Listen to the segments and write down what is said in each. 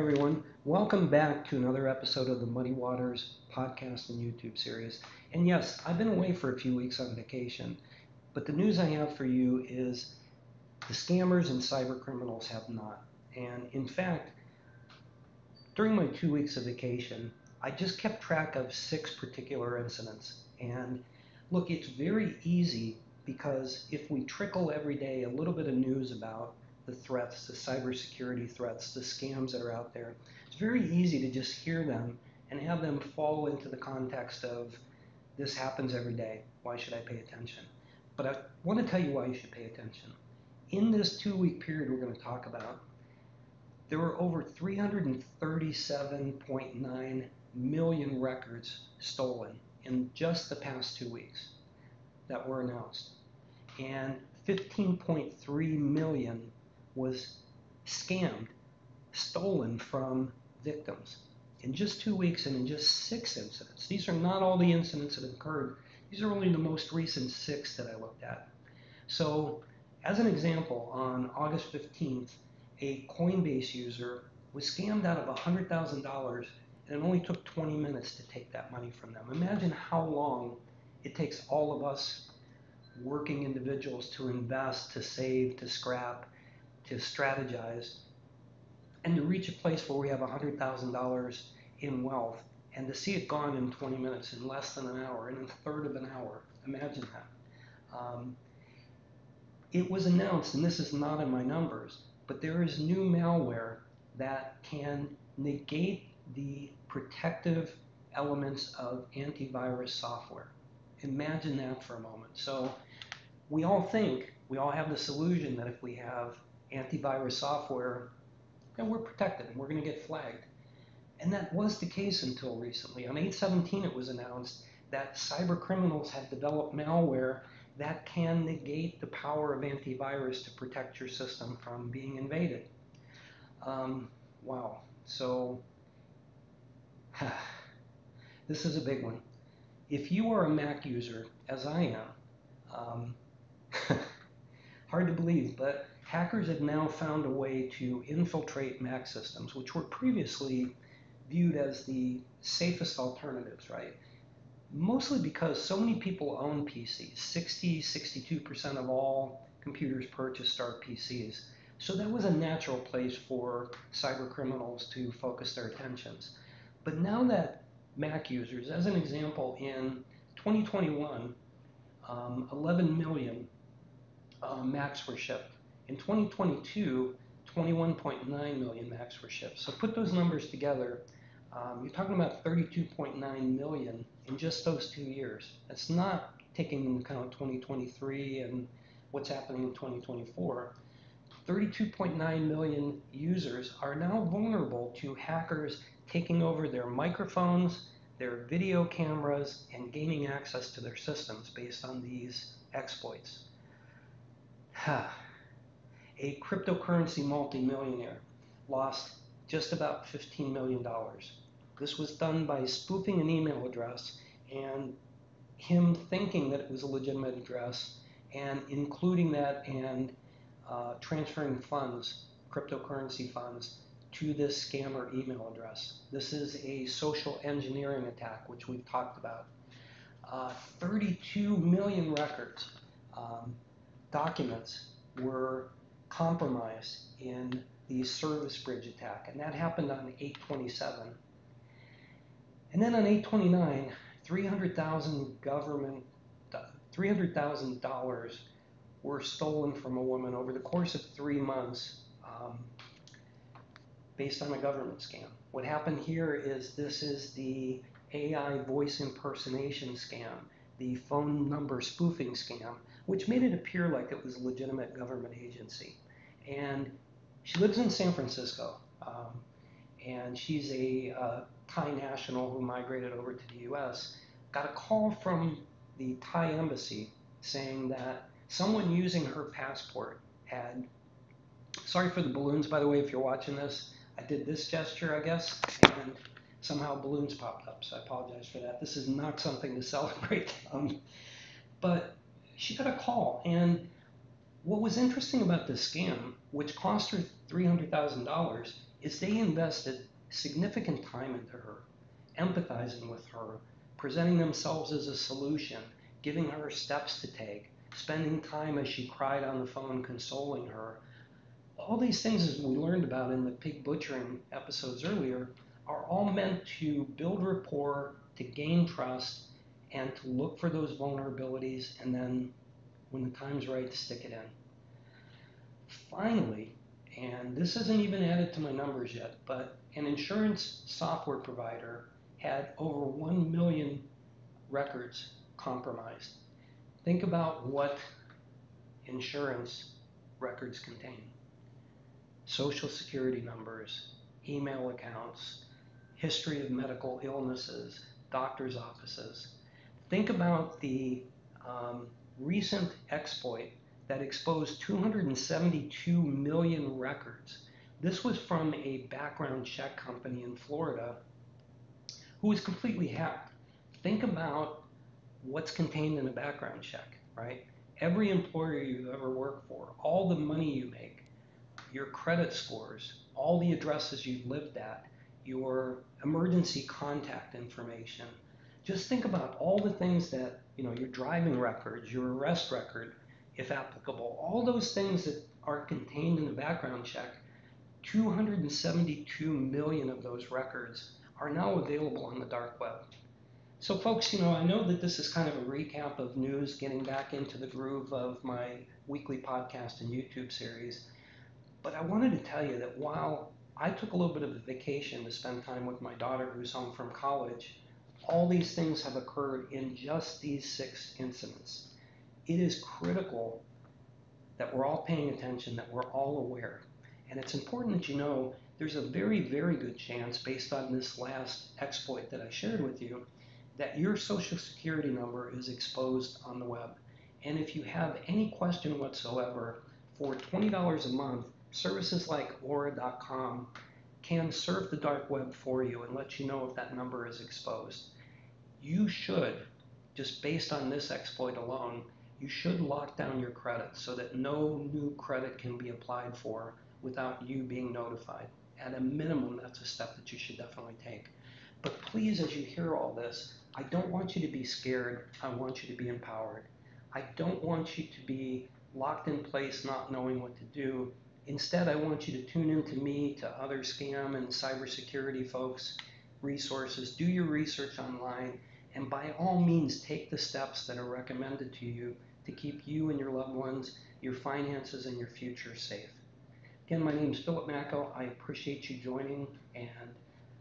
everyone. Welcome back to another episode of the Muddy Waters podcast and YouTube series. And yes, I've been away for a few weeks on vacation, but the news I have for you is the scammers and cyber criminals have not. And in fact, during my two weeks of vacation, I just kept track of six particular incidents. And look, it's very easy because if we trickle every day a little bit of news about the threats, the cybersecurity threats, the scams that are out there, it's very easy to just hear them and have them fall into the context of this happens every day. Why should I pay attention? But I want to tell you why you should pay attention. In this two week period we're going to talk about, there were over 337.9 million records stolen in just the past two weeks that were announced. And 15.3 million was scammed, stolen from victims in just two weeks and in just six incidents. These are not all the incidents that occurred. These are only the most recent six that I looked at. So, as an example, on August 15th, a Coinbase user was scammed out of $100,000 and it only took 20 minutes to take that money from them. Imagine how long it takes all of us working individuals to invest, to save, to scrap, to strategize, and to reach a place where we have $100,000 in wealth and to see it gone in 20 minutes, in less than an hour, in a third of an hour. Imagine that. Um, it was announced, and this is not in my numbers, but there is new malware that can negate the protective elements of antivirus software. Imagine that for a moment. So we all think, we all have this illusion that if we have antivirus software, then we're protected and we're going to get flagged. And that was the case until recently. On 817, it was announced that cyber criminals had developed malware that can negate the power of antivirus to protect your system from being invaded. Um, wow. So this is a big one. If you are a Mac user, as I am, um, hard to believe, but hackers have now found a way to infiltrate Mac systems, which were previously viewed as the safest alternatives, right? Mostly because so many people own PCs. 60, 62% of all computers purchased are PCs. So that was a natural place for cyber criminals to focus their attentions. But now that Mac users, as an example, in 2021, um, 11 million uh, Macs were shipped. In 2022, 21.9 million Macs were shipped. So put those numbers together, um, you're talking about 32.9 million in just those two years. That's not taking into account 2023 and what's happening in 2024. 32.9 million users are now vulnerable to hackers taking over their microphones, their video cameras, and gaining access to their systems based on these exploits. a cryptocurrency multimillionaire lost just about $15 million. This was done by spoofing an email address and him thinking that it was a legitimate address and including that and uh, transferring funds, cryptocurrency funds, to this scammer email address. This is a social engineering attack, which we've talked about. Uh, 32 million records, um, documents were compromised in the ServiceBridge attack, and that happened on 827. And then on 829, 300,000 government, $300,000 were stolen from a woman over the course of three months um, based on a government scam. What happened here is this is the AI voice impersonation scam, the phone number spoofing scam, which made it appear like it was a legitimate government agency. And she lives in San Francisco, um, and she's a uh, Thai national who migrated over to the US. Got a call from the Thai embassy saying that someone using her passport had, sorry for the balloons, by the way, if you're watching this, I did this gesture, I guess, and somehow balloons popped up, so I apologize for that. This is not something to celebrate. Um, but she got a call, and what was interesting about this scam, which cost her $300,000, is they invested significant time into her, empathizing with her, presenting themselves as a solution, giving her steps to take, spending time as she cried on the phone, consoling her. All these things, as we learned about in the pig butchering episodes earlier, are all meant to build rapport, to gain trust, and to look for those vulnerabilities, and then when the time's right, stick it in. Finally, and this isn't even added to my numbers yet, but an insurance software provider had over 1 million records compromised. Think about what insurance records contain social security numbers, email accounts, history of medical illnesses, doctor's offices. Think about the um, recent exploit that exposed 272 million records. This was from a background check company in Florida who was completely hacked. Think about what's contained in a background check, right? Every employer you've ever worked for, all the money you make, your credit scores, all the addresses you've lived at, your emergency contact information. Just think about all the things that, you know, your driving records, your arrest record, if applicable, all those things that are contained in the background check, 272 million of those records are now available on the dark web. So folks, you know, I know that this is kind of a recap of news, getting back into the groove of my weekly podcast and YouTube series. But I wanted to tell you that while I took a little bit of a vacation to spend time with my daughter who's home from college, all these things have occurred in just these six incidents. It is critical that we're all paying attention, that we're all aware. And it's important that you know there's a very, very good chance, based on this last exploit that I shared with you, that your social security number is exposed on the web. And if you have any question whatsoever, for $20 a month, services like Aura.com can surf the dark web for you and let you know if that number is exposed. You should, just based on this exploit alone, you should lock down your credit so that no new credit can be applied for without you being notified. At a minimum, that's a step that you should definitely take. But please, as you hear all this, I don't want you to be scared. I want you to be empowered. I don't want you to be locked in place, not knowing what to do. Instead, I want you to tune in to me, to other scam and cybersecurity folks, resources. Do your research online, and by all means, take the steps that are recommended to you to keep you and your loved ones, your finances, and your future safe. Again, my name is Philip Macko. I appreciate you joining, and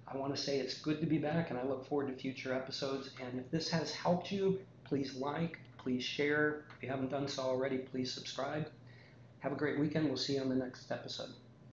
I want to say it's good to be back and I look forward to future episodes. And if this has helped you, please like, please share. If you haven't done so already, please subscribe. Have a great weekend. We'll see you on the next episode.